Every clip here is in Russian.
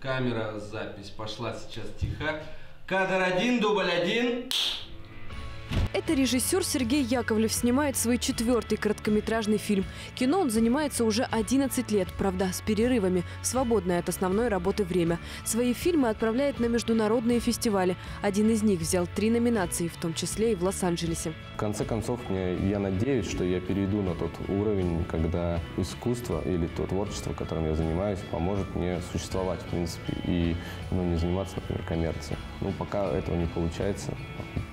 Камера, запись пошла сейчас тихо. Кадр один, дубль один. Это режиссер Сергей Яковлев снимает свой четвертый короткометражный фильм. Кино он занимается уже 11 лет, правда, с перерывами, в свободное от основной работы время. Свои фильмы отправляет на международные фестивали. Один из них взял три номинации, в том числе и в Лос-Анджелесе. В конце концов, мне, я надеюсь, что я перейду на тот уровень, когда искусство или то творчество, которым я занимаюсь, поможет мне существовать, в принципе, и ну, не заниматься, например, коммерцией. Ну, пока этого не получается,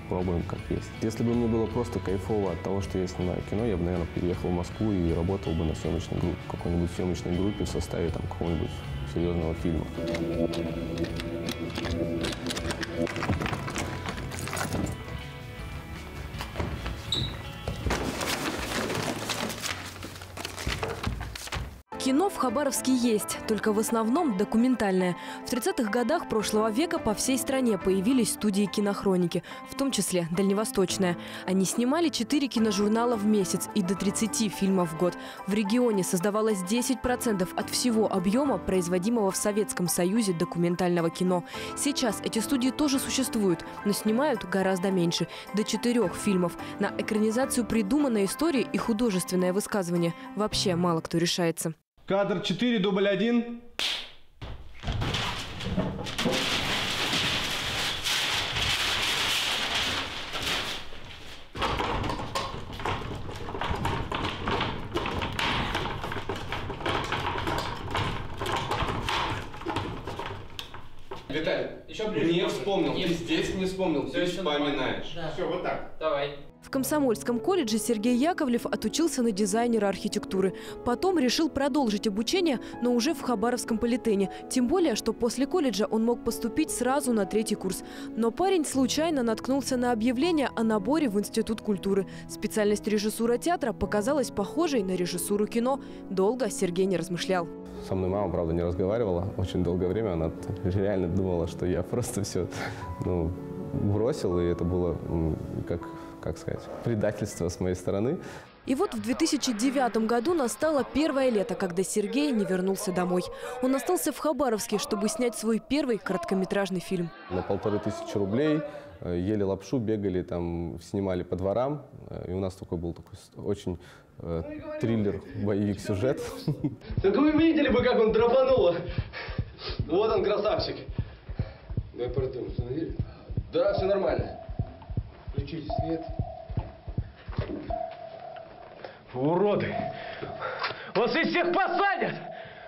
пробуем как есть. Если бы мне было просто кайфово от того, что я снимаю кино, я бы, наверное, переехал в Москву и работал бы на съемочной группе, какой-нибудь съемочной группе в составе там какого-нибудь серьезного фильма. Хабаровске есть, только в основном документальное. В 30-х годах прошлого века по всей стране появились студии кинохроники, в том числе дальневосточная. Они снимали 4 киножурнала в месяц и до 30 фильмов в год. В регионе создавалось 10% от всего объема, производимого в Советском Союзе документального кино. Сейчас эти студии тоже существуют, но снимают гораздо меньше – до 4 фильмов. На экранизацию придуманной истории и художественное высказывание вообще мало кто решается. Кадр 4, дубль 1. Виталий, еще ближе. Не вспомнил. Ты здесь не вспомнил. Ты вспоминаешь. Да. Все, вот так. Давай. В Комсомольском колледже Сергей Яковлев отучился на дизайнера архитектуры. Потом решил продолжить обучение, но уже в Хабаровском политене. Тем более, что после колледжа он мог поступить сразу на третий курс. Но парень случайно наткнулся на объявление о наборе в Институт культуры. Специальность режиссура театра показалась похожей на режиссуру кино. Долго Сергей не размышлял. Со мной мама, правда, не разговаривала очень долгое время. Она реально думала, что я просто все ну, бросил, и это было как как сказать, предательство с моей стороны. И вот в 2009 году настало первое лето, когда Сергей не вернулся домой. Он остался в Хабаровске, чтобы снять свой первый короткометражный фильм. На полторы тысячи рублей э, ели лапшу, бегали, там, снимали по дворам. Э, и у нас такой был такой очень э, триллер, боевик, сюжет. Так вы видели бы, как он драпанул. Вот он, красавчик. Да, все нормально. Включите свет. Уроды! Вас из всех посадят!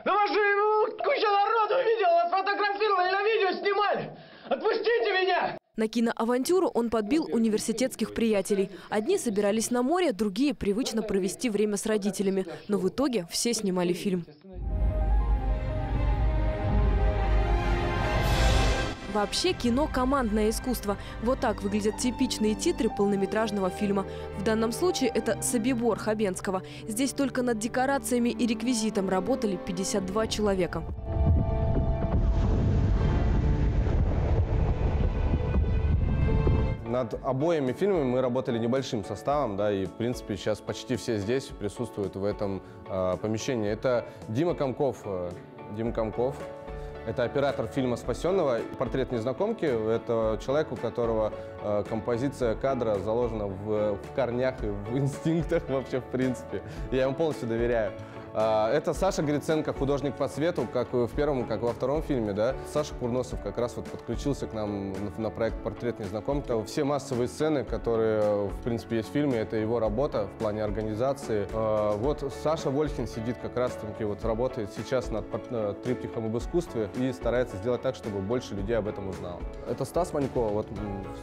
Да вас же ну, куча народу видела, вас фотографировали, на видео снимали! Отпустите меня! На киноавантюру он подбил университетских приятелей. Одни собирались на море, другие привычно провести время с родителями. Но в итоге все снимали фильм. Вообще кино – командное искусство. Вот так выглядят типичные титры полнометражного фильма. В данном случае это «Собибор» Хабенского. Здесь только над декорациями и реквизитом работали 52 человека. Над обоими фильмами мы работали небольшим составом, да, и, в принципе, сейчас почти все здесь присутствуют в этом э, помещении. Это Дима Комков. Э, Дима Комков, это оператор фильма «Спасенного». Портрет незнакомки – это человек, у которого э, композиция кадра заложена в, в корнях и в инстинктах вообще, в принципе. Я ему полностью доверяю. А, это Саша Гриценко, художник по свету, как в первом, как во втором фильме, да. Саша Курносов как раз вот подключился к нам на проект «Портрет незнакомки». Все массовые сцены, которые, в принципе, есть в фильме, это его работа в плане организации. А, вот Саша Вольхин сидит как раз-таки, вот работает сейчас над э, триптихом об искусстве и старается сделать так, чтобы больше людей об этом узнало. Это Стас Манько, вот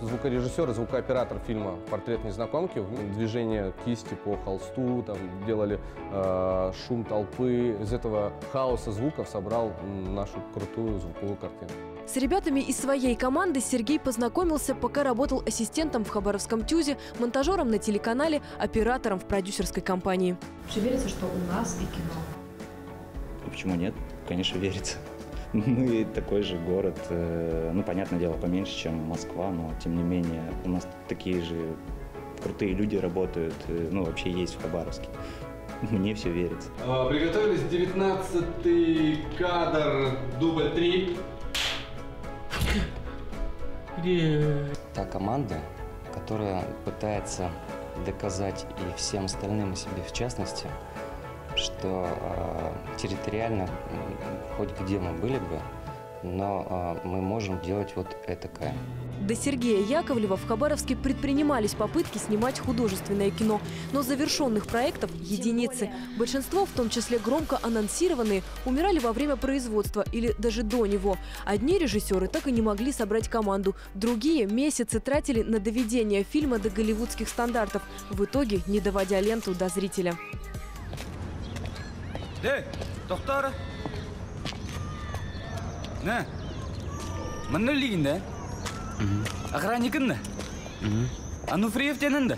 звукорежиссер и звукооператор фильма «Портрет незнакомки». Движение кисти по холсту, там делали э, шум толпы, из этого хаоса звуков собрал нашу крутую звуковую картину. С ребятами из своей команды Сергей познакомился, пока работал ассистентом в Хабаровском ТЮЗе, монтажером на телеканале, оператором в продюсерской компании. Вообще верится, что у нас и кино? А почему нет? Конечно, верится. Мы такой же город, э, ну, понятное дело, поменьше, чем Москва, но, тем не менее, у нас такие же крутые люди работают, э, ну, вообще есть в Хабаровске. мне все верится. А, Приготовились 19 кадр, дубль 3. та команда, которая пытается доказать и всем остальным, и себе в частности, что э, территориально, хоть где мы были бы, но э, мы можем делать вот этакое. До Сергея Яковлева в Хабаровске предпринимались попытки снимать художественное кино, но завершенных проектов – единицы. Большинство, в том числе громко анонсированные, умирали во время производства или даже до него. Одни режиссеры так и не могли собрать команду, другие месяцы тратили на доведение фильма до голливудских стандартов, в итоге не доводя ленту до зрителя. Эй, доктор. На. Мына лигинде. Охранникында. Ануфриев тенінде.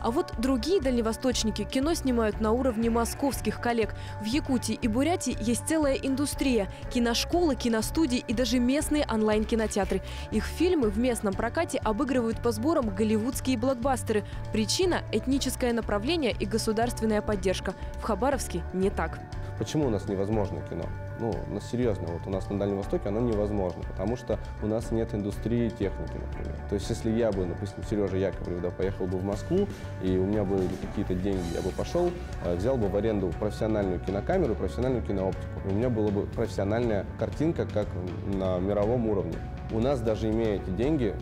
А вот другие дальневосточники кино снимают на уровне московских коллег. В Якутии и Бурятии есть целая индустрия – киношколы, киностудии и даже местные онлайн-кинотеатры. Их фильмы в местном прокате обыгрывают по сборам голливудские блокбастеры. Причина – этническое направление и государственная поддержка. В Хабаровске не так. Почему у нас невозможно кино? Ну, ну, серьезно, вот у нас на Дальнем Востоке оно невозможно, потому что у нас нет индустрии техники, например. То есть, если я бы, допустим, Сережа Яковлев, да, поехал бы в Москву, и у меня были какие-то деньги, я бы пошел, э, взял бы в аренду профессиональную кинокамеру, профессиональную кинооптику. И у меня была бы профессиональная картинка, как на мировом уровне. У нас даже имея эти деньги,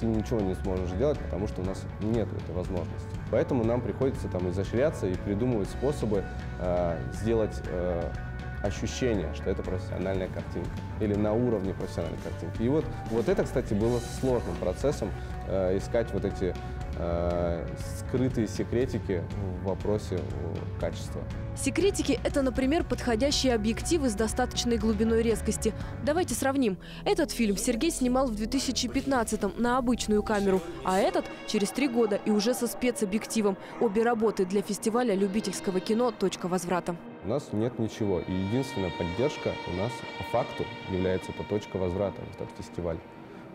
ты ничего не сможешь делать, потому что у нас нет этой возможности. Поэтому нам приходится там изощряться и придумывать способы э, сделать э, ощущение, что это профессиональная картинка или на уровне профессиональной картинки. И вот, вот это, кстати, было сложным процессом э, искать вот эти скрытые секретики в вопросе э, качества. Секретики – это, например, подходящие объективы с достаточной глубиной резкости. Давайте сравним. Этот фильм Сергей снимал в 2015-м на обычную камеру, а этот – через три года и уже со спецобъективом. Обе работы для фестиваля любительского кино «Точка возврата». У нас нет ничего. И единственная поддержка у нас по факту является эта точка возврата, этот фестиваль.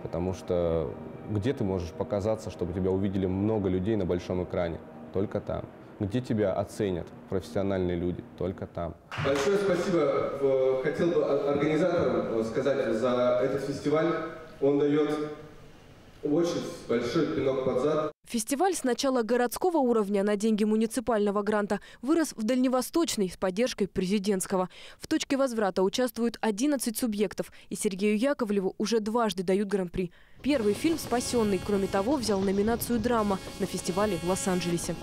Потому что где ты можешь показаться, чтобы тебя увидели много людей на большом экране? Только там. Где тебя оценят профессиональные люди? Только там. Большое спасибо. Э, Хотел бы организаторам э, сказать за этот фестиваль. Он дает очень большой пинок под зад. Фестиваль сначала городского уровня на деньги муниципального гранта вырос в дальневосточный с поддержкой президентского. В точке возврата участвуют 11 субъектов, и Сергею Яковлеву уже дважды дают гран-при. Первый фильм «Спасенный», кроме того, взял номинацию «Драма» на фестивале в Лос-Анджелесе.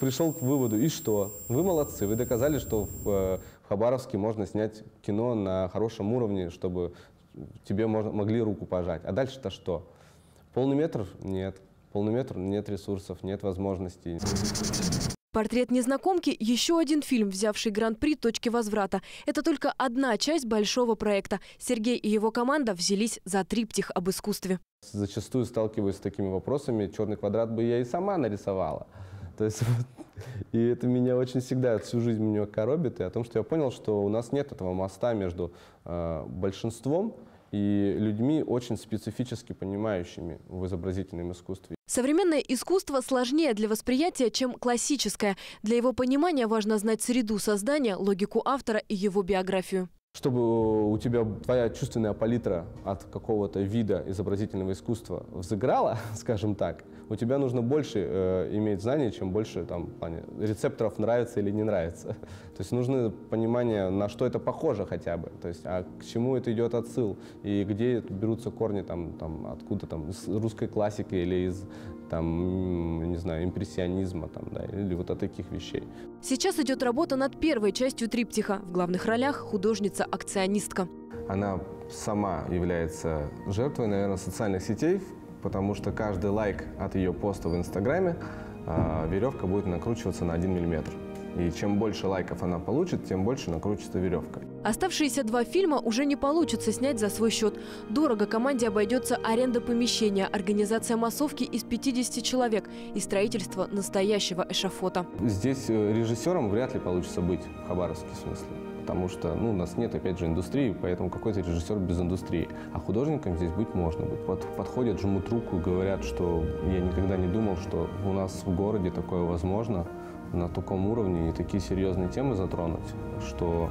Пришел к выводу, и что? Вы молодцы, вы доказали, что в, э, в Хабаровске можно снять кино на хорошем уровне, чтобы тебе можно, могли руку пожать. А дальше-то что? Полный метр? Нет. Полный метр? Нет ресурсов, нет возможностей. «Портрет незнакомки» – еще один фильм, взявший гран-при «Точки возврата». Это только одна часть большого проекта. Сергей и его команда взялись за триптих об искусстве. Зачастую сталкиваюсь с такими вопросами. Черный квадрат бы я и сама нарисовала. То есть, и это меня очень всегда, всю жизнь меня коробит, и о том, что я понял, что у нас нет этого моста между э, большинством и людьми, очень специфически понимающими в изобразительном искусстве. Современное искусство сложнее для восприятия, чем классическое. Для его понимания важно знать среду создания, логику автора и его биографию. Чтобы у тебя твоя чувственная палитра от какого-то вида изобразительного искусства взыграла, скажем так, у тебя нужно больше э, иметь знаний, чем больше там, плане рецепторов нравится или не нравится. То есть нужно понимание, на что это похоже хотя бы, то есть а к чему это идет отсыл, и где берутся корни там, там, откуда там, из русской классики или из там, не знаю, импрессионизма там, да, или вот от таких вещей. Сейчас идет работа над первой частью триптиха. В главных ролях художница-акционистка. Она сама является жертвой, наверное, социальных сетей, потому что каждый лайк от ее поста в Инстаграме а, веревка будет накручиваться на 1 миллиметр. И чем больше лайков она получит, тем больше накрутится веревка. Оставшиеся два фильма уже не получится снять за свой счет. Дорого команде обойдется аренда помещения, организация массовки из 50 человек и строительство настоящего эшафота. Здесь э, режиссером вряд ли получится быть, в Хабаровске в смысле. Потому что ну, у нас нет, опять же, индустрии, поэтому какой-то режиссер без индустрии. А художником здесь быть можно. быть. Под, подходят, жмут руку, говорят, что я никогда не думал, что у нас в городе такое возможно на таком уровне и такие серьезные темы затронуть, что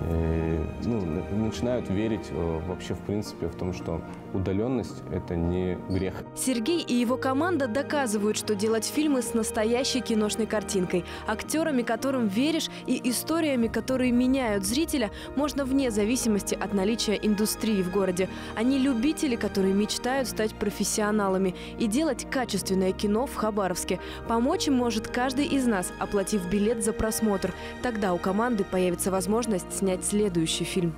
э, ну, на- начинают верить э, вообще в принципе в том, что удаленность – это не грех. Сергей и его команда доказывают, что делать фильмы с настоящей киношной картинкой, актерами, которым веришь, и историями, которые меняют зрителя, можно вне зависимости от наличия индустрии в городе. Они любители, которые мечтают стать профессионалами и делать качественное кино в Хабаровске. Помочь им может каждый из нас, оплатив билет за просмотр. Тогда у команды появится возможность снять следующий фильм.